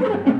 Ha ha ha.